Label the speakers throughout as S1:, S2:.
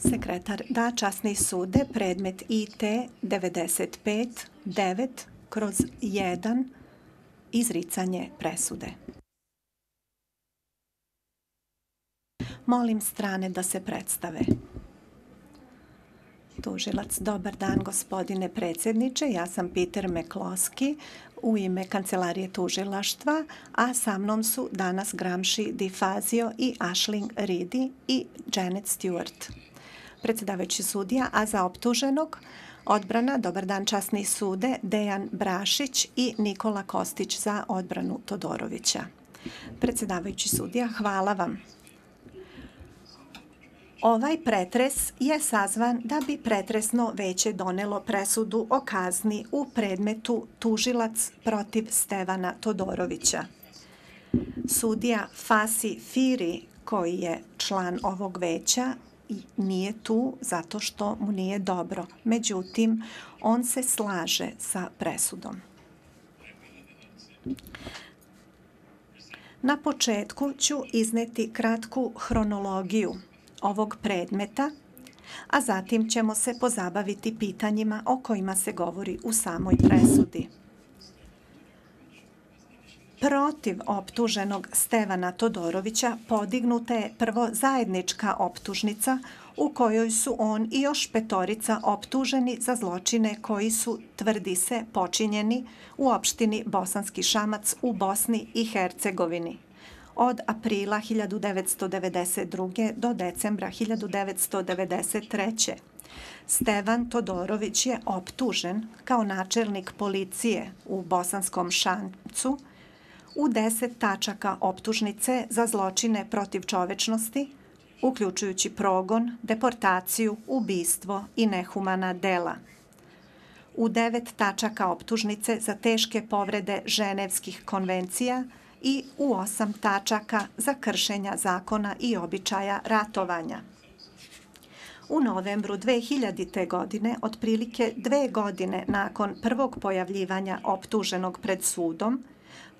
S1: Sekretar, da, časni sude, predmet IT 95 9 kroz 1, izricanje presude. Molim strane da se predstave. Tužilac, dobar dan gospodine predsjedniče, ja sam Peter Mekloski u ime Kancelarije tužilaštva, a sa mnom su danas Gramši Di Fazio i Ashling Ridi i Janet Stewart. Predsjedavajući sudija, a za optuženog odbrana, dobar dan časni sude, Dejan Brašić i Nikola Kostić za odbranu Todorovića. Predsjedavajući sudija, hvala vam. Ovaj pretres je sazvan da bi pretresno veće donelo presudu o kazni u predmetu tužilac protiv Stevana Todorovića. Sudija Fasi Firi, koji je član ovog veća, nije tu zato što mu nije dobro. Međutim, on se slaže sa presudom. Na početku ću izneti kratku hronologiju ovog predmeta, a zatim ćemo se pozabaviti pitanjima o kojima se govori u samoj presudi. Protiv optuženog Stevana Todorovića podignuta je prvo zajednička optužnica u kojoj su on i još petorica optuženi za zločine koji su, tvrdi se, počinjeni u opštini Bosanski Šamac u Bosni i Hercegovini od aprila 1992. do decembra 1993. Stevan Todorović je optužen kao načelnik policije u Bosanskom Šancu u deset tačaka optužnice za zločine protiv čovečnosti, uključujući progon, deportaciju, ubistvo i nehumana dela. U devet tačaka optužnice za teške povrede ženevskih konvencija – i u osam tačaka za kršenja zakona i običaja ratovanja. U novembru 2000. godine, otprilike dve godine nakon prvog pojavljivanja optuženog pred sudom,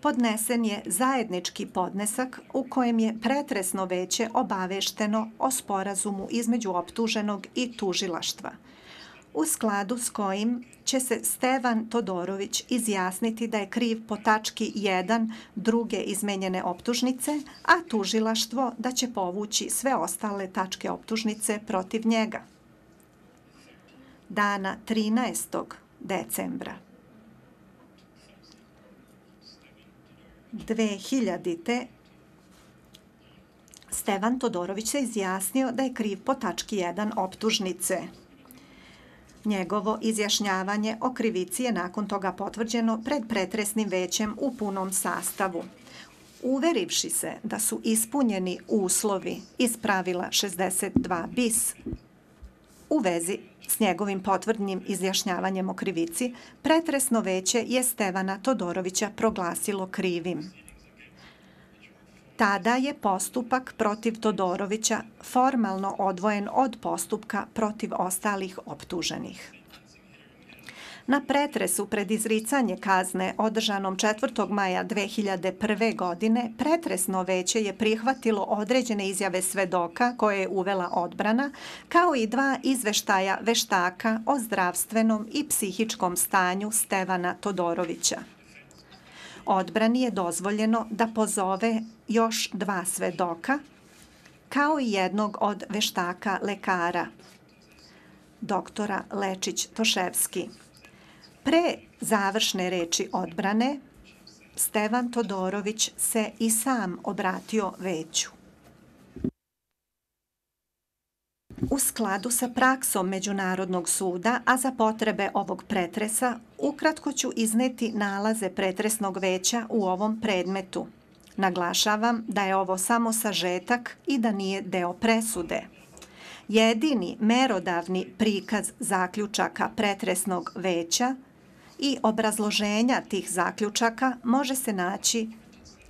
S1: podnesen je zajednički podnesak u kojem je pretresno veće obavešteno o sporazumu između optuženog i tužilaštva – u skladu s kojim će se Stevan Todorović izjasniti da je kriv po tački 1 druge izmenjene optužnice, a tužilaštvo da će povući sve ostale tačke optužnice protiv njega. Dana 13. decembra 2000. Stevan Todorović se izjasnio da je kriv po tački 1 optužnice Njegovo izjašnjavanje o krivici je nakon toga potvrđeno pred pretresnim većem u punom sastavu. Uverivši se da su ispunjeni uslovi iz pravila 62 bis u vezi s njegovim potvrdnim izjašnjavanjem o krivici, pretresno veće je Stevana Todorovića proglasilo krivim. Tada je postupak protiv Todorovića formalno odvojen od postupka protiv ostalih optuženih. Na pretresu pred izricanje kazne održanom 4. maja 2001. godine pretresno veće je prihvatilo određene izjave svedoka koje je uvela odbrana, kao i dva izveštaja veštaka o zdravstvenom i psihičkom stanju Stevana Todorovića. Odbrani je dozvoljeno da pozove još dva svedoka, kao i jednog od veštaka lekara, doktora Lečić-Toševski. Pre završne reči odbrane, Stevan Todorović se i sam obratio veću. U skladu sa praksom Međunarodnog suda, a za potrebe ovog pretresa, ukratko ću izneti nalaze pretresnog veća u ovom predmetu. Naglašavam da je ovo samo sažetak i da nije deo presude. Jedini merodavni prikaz zaključaka pretresnog veća i obrazloženja tih zaključaka može se naći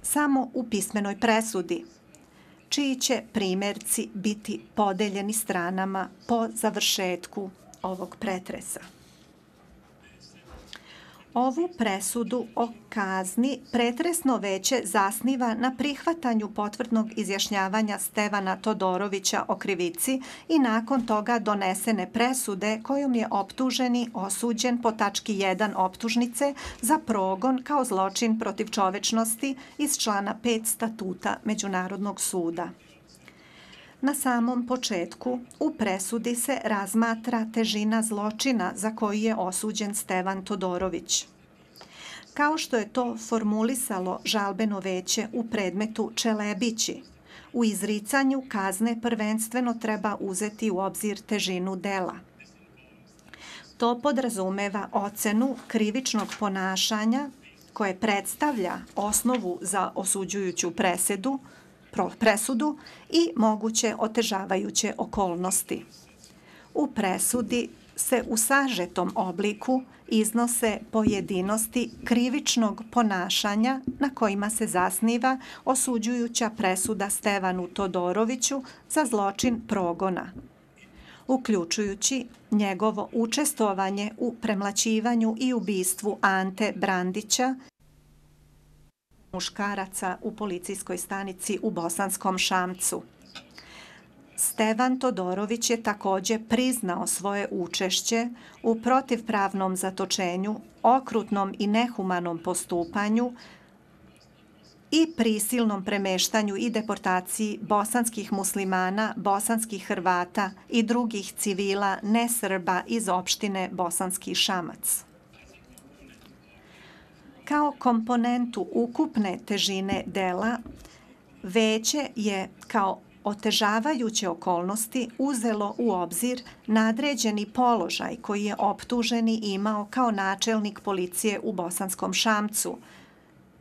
S1: samo u pismenoj presudi, čiji će primerci biti podeljeni stranama po završetku ovog pretresa. Ovu presudu o kazni pretresno veće zasniva na prihvatanju potvrdnog izjašnjavanja Stevana Todorovića o krivici i nakon toga donesene presude kojom je optuženi osuđen po tački 1 optužnice za progon kao zločin protiv čovečnosti iz člana 5 statuta Međunarodnog suda. Na samom početku u presudi se razmatra težina zločina za koji je osuđen Stevan Todorović. Kao što je to formulisalo žalbeno veće u predmetu Čelebići, u izricanju kazne prvenstveno treba uzeti u obzir težinu dela. To podrazumeva ocenu krivičnog ponašanja koje predstavlja osnovu za osuđujuću presedu, presudu i moguće otežavajuće okolnosti. U presudi se u sažetom obliku iznose pojedinosti krivičnog ponašanja na kojima se zasniva osuđujuća presuda Stevanu Todoroviću za zločin progona, uključujući njegovo učestovanje u premlaćivanju i ubistvu Ante Brandića muškaraca u policijskoj stanici u Bosanskom Šamcu. Stevan Todorović je takođe priznao svoje učešće u protivpravnom zatočenju, okrutnom i nehumanom postupanju i prisilnom premeštanju i deportaciji bosanskih muslimana, bosanskih Hrvata i drugih civila nesrba iz opštine Bosanski Šamac. Kao komponentu ukupne težine dela, veće je kao otežavajuće okolnosti uzelo u obzir nadređeni položaj koji je optuženi imao kao načelnik policije u Bosanskom Šamcu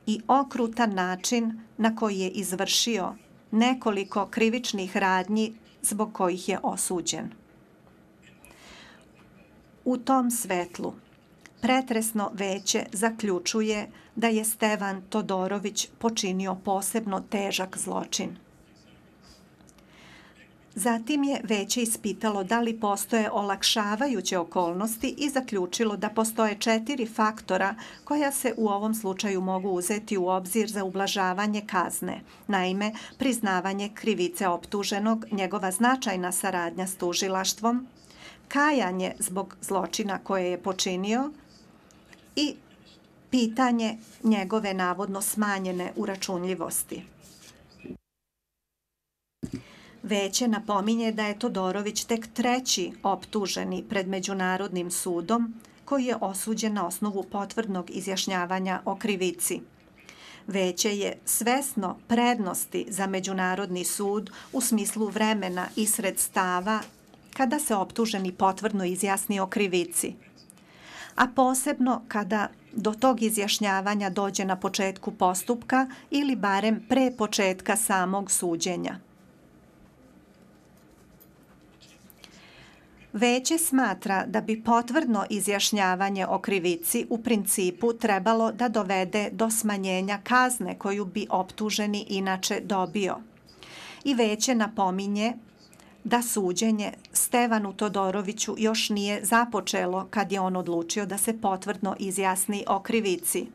S1: i okrutan način na koji je izvršio nekoliko krivičnih radnji zbog kojih je osuđen. U tom svetlu pretresno veće zaključuje da je Stevan Todorović počinio posebno težak zločin. Zatim je veće ispitalo da li postoje olakšavajuće okolnosti i zaključilo da postoje četiri faktora koja se u ovom slučaju mogu uzeti u obzir za ublažavanje kazne. Naime, priznavanje krivice optuženog, njegova značajna saradnja s tužilaštvom, kajanje zbog zločina koje je počinio i pitanje njegove navodno smanjene uračunljivosti. Veće napominje da je Todorović tek treći optuženi pred Međunarodnim sudom koji je osuđen na osnovu potvrdnog izjašnjavanja o krivici. Veće je svesno prednosti za Međunarodni sud u smislu vremena i sredstava kada se optuženi potvrdno izjasni o krivici, a posebno kada do tog izjašnjavanja dođe na početku postupka ili barem pre početka samog suđenja. Veće smatra da bi potvrdno izjašnjavanje o krivici u principu trebalo da dovede do smanjenja kazne koju bi optuženi inače dobio. I veće napominje da suđenje Stevanu Todoroviću još nije započelo kad je on odlučio da se potvrdno izjasni o krivici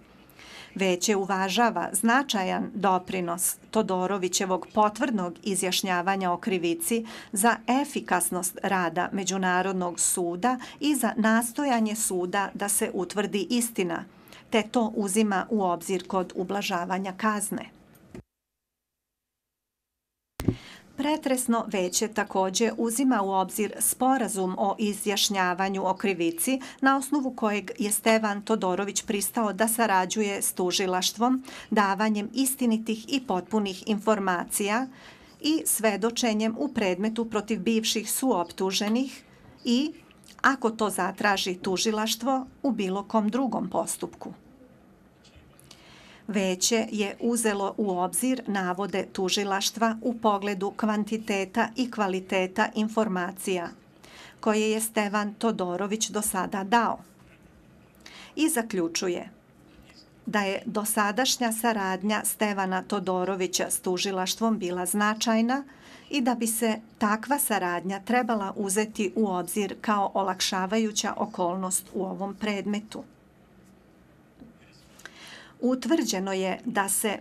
S1: veće uvažava značajan doprinos Todorovićevog potvrdnog izjašnjavanja o krivici za efikasnost rada Međunarodnog suda i za nastojanje suda da se utvrdi istina, te to uzima u obzir kod ublažavanja kazne. Pretresno veće takođe uzima u obzir sporazum o izjašnjavanju o krivici na osnovu kojeg je Stevan Todorović pristao da sarađuje s tužilaštvom, davanjem istinitih i potpunih informacija i svedočenjem u predmetu protiv bivših suoptuženih i, ako to zatraži tužilaštvo, u bilo kom drugom postupku. Veće je uzelo u obzir navode tužilaštva u pogledu kvantiteta i kvaliteta informacija koje je Stevan Todorović do sada dao. I zaključuje da je dosadašnja saradnja Stevana Todorovića s tužilaštvom bila značajna i da bi se takva saradnja trebala uzeti u obzir kao olakšavajuća okolnost u ovom predmetu. Utvrđeno je da se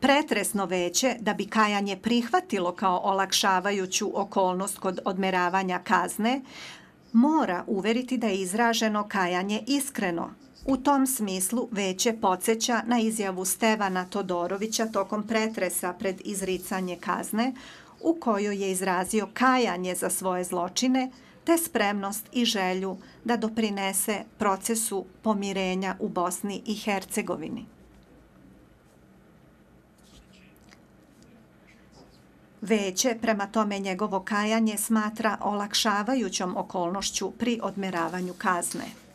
S1: pretresno veće da bi kajanje prihvatilo kao olakšavajuću okolnost kod odmeravanja kazne, mora uveriti da je izraženo kajanje iskreno. U tom smislu veće podsjeća na izjavu Stevana Todorovića tokom pretresa pred izricanje kazne, u kojoj je izrazio kajanje za svoje zločine, te spremnost i želju da doprinese procesu pomirenja u Bosni i Hercegovini. Veće prema tome njegovo kajanje smatra olakšavajućom okolnošću pri odmeravanju kazne.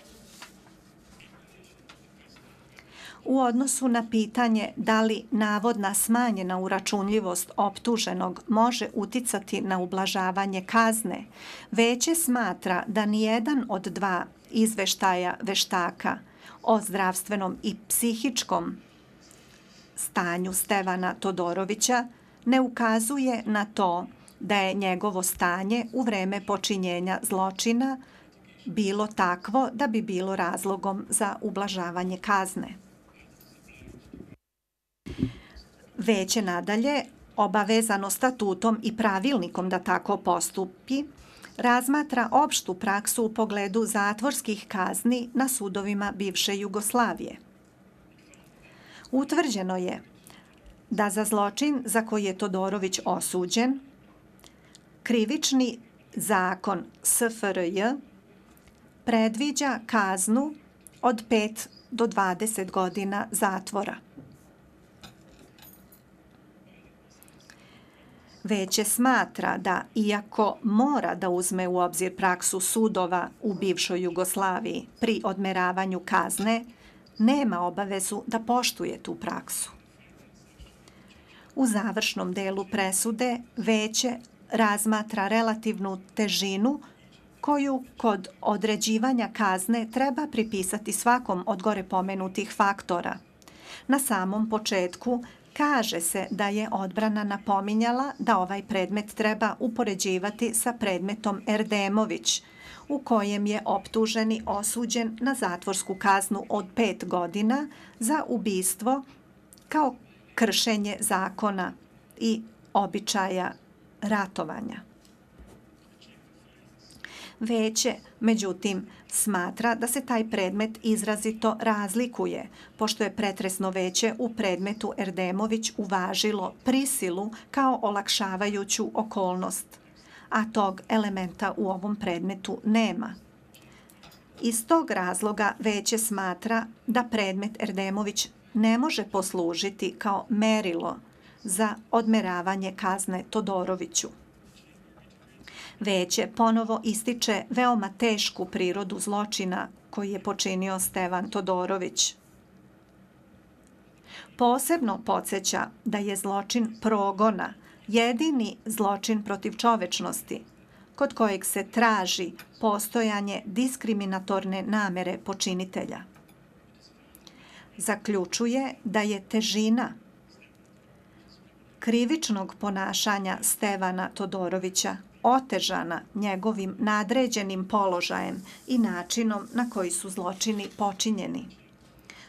S1: U odnosu na pitanje da li navodna smanjena uračunljivost optuženog može uticati na ublažavanje kazne, veće smatra da nijedan od dva izveštaja veštaka o zdravstvenom i psihičkom stanju Stevana Todorovića ne ukazuje na to da je njegovo stanje u vreme počinjenja zločina bilo takvo da bi bilo razlogom za ublažavanje kazne. Veće nadalje, obavezano statutom i pravilnikom da tako postupi, razmatra opštu praksu u pogledu zatvorskih kazni na sudovima bivše Jugoslavije. Utvrđeno je da za zločin za koji je Todorović osuđen, krivični zakon SFRJ predviđa kaznu od 5 do 20 godina zatvora. Veće smatra da, iako mora da uzme u obzir praksu sudova u bivšoj Jugoslaviji pri odmeravanju kazne, nema obavezu da poštuje tu praksu. U završnom delu presude veće razmatra relativnu težinu koju kod određivanja kazne treba pripisati svakom od gore pomenutih faktora. Na samom početku kaže se da je odbrana napominjala da ovaj predmet treba upoređivati sa predmetom Erdemović, u kojem je optuženi osuđen na zatvorsku kaznu od pet godina za ubistvo kao kršenje zakona i običaja ratovanja. Veće, međutim, smatra da se taj predmet izrazito razlikuje, pošto je pretresno veće u predmetu Erdemović uvažilo prisilu kao olakšavajuću okolnost, a tog elementa u ovom predmetu nema. Iz tog razloga veće smatra da predmet Erdemović ne može poslužiti kao merilo za odmeravanje kazne Todoroviću. Veće ponovo ističe veoma tešku prirodu zločina koji je počinio Stevan Todorović. Posebno podsjeća da je zločin progona jedini zločin protiv čovečnosti, kod kojeg se traži postojanje diskriminatorne namere počinitelja zaključuje da je težina krivičnog ponašanja Stevana Todorovića otežana njegovim nadređenim položajem i načinom na koji su zločini počinjeni.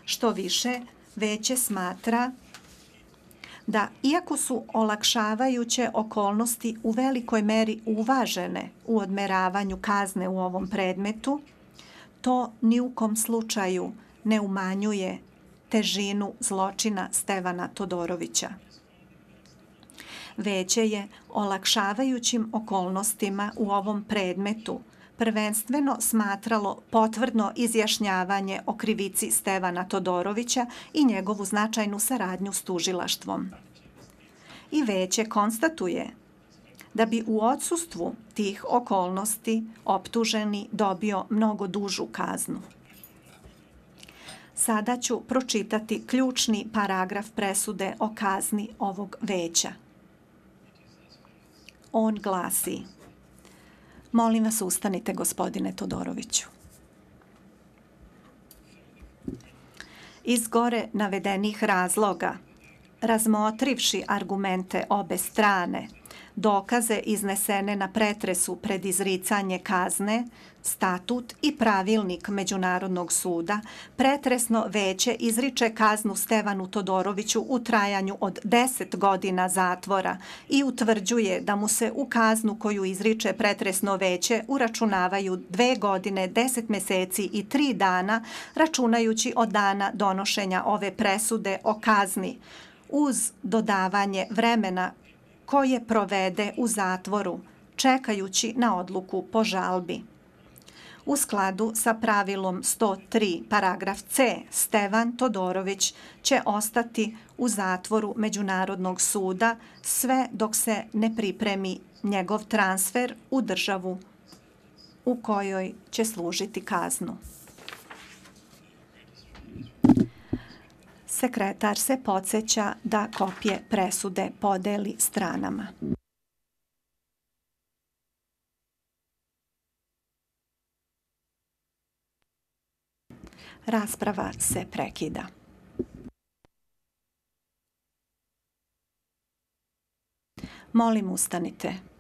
S1: Što više, veće smatra da iako su olakšavajuće okolnosti u velikoj meri uvažene u odmeravanju kazne u ovom predmetu, to ni u kom slučaju ne umanjuje težinu zločina Stevana Todorovića. Veće je olakšavajućim okolnostima u ovom predmetu prvenstveno smatralo potvrdno izjašnjavanje o krivici Stevana Todorovića i njegovu značajnu saradnju s tužilaštvom. I veće konstatuje da bi u odsustvu tih okolnosti optuženi dobio mnogo dužu kaznu. Sada ću pročitati ključni paragraf presude o kazni ovog veća. On glasi Molim vas ustanite, gospodine Todoroviću. Iz gore navedenih razloga, razmotrivši argumente obe strane, dokaze iznesene na pretresu pred izricanje kazne, statut i pravilnik Međunarodnog suda, pretresno veće izriče kaznu Stevanu Todoroviću u trajanju od 10 godina zatvora i utvrđuje da mu se u kaznu koju izriče pretresno veće uračunavaju dve godine, 10 meseci i tri dana, računajući od dana donošenja ove presude o kazni, uz dodavanje vremena koje provede u zatvoru, čekajući na odluku po žalbi. U skladu sa pravilom 103 paragraf C, Stevan Todorović će ostati u zatvoru Međunarodnog suda sve dok se ne pripremi njegov transfer u državu u kojoj će služiti kaznu. Sekretar se podsjeća da kopije presude podeli stranama. Rasprava se prekida. Molim ustanite.